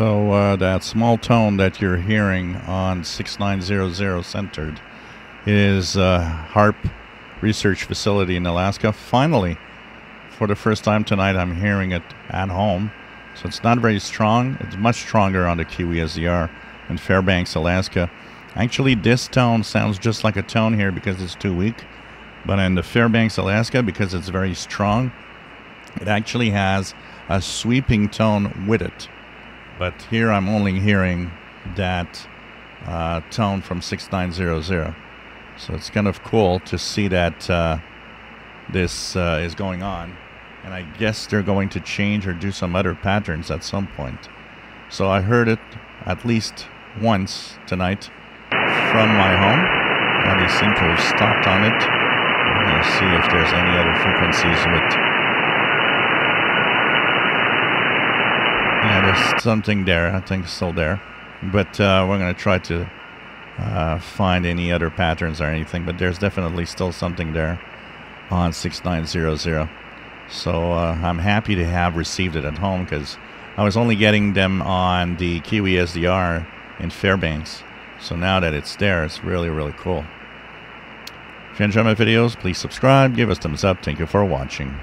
uh, that small tone that you're hearing on 6900 centered is uh, HAARP Research Facility in Alaska. Finally, for the first time tonight, I'm hearing it at home. So it's not very strong. It's much stronger on the KiwiSDR in Fairbanks, Alaska. Actually, this tone sounds just like a tone here because it's too weak. But in the Fairbanks, Alaska, because it's very strong, it actually has a sweeping tone with it. But here I'm only hearing that uh, tone from 6900. So it's kind of cool to see that uh, this uh, is going on. And I guess they're going to change or do some other patterns at some point. So I heard it at least once tonight from my home. And they seem to have stopped on it. To see if there's any other frequencies with there's something there. I think it's still there. But uh, we're going to try to uh, find any other patterns or anything. But there's definitely still something there on 6900. So uh, I'm happy to have received it at home because I was only getting them on the Kiwi SDR in Fairbanks. So now that it's there, it's really, really cool. If you enjoy my videos, please subscribe, give us thumbs up. Thank you for watching.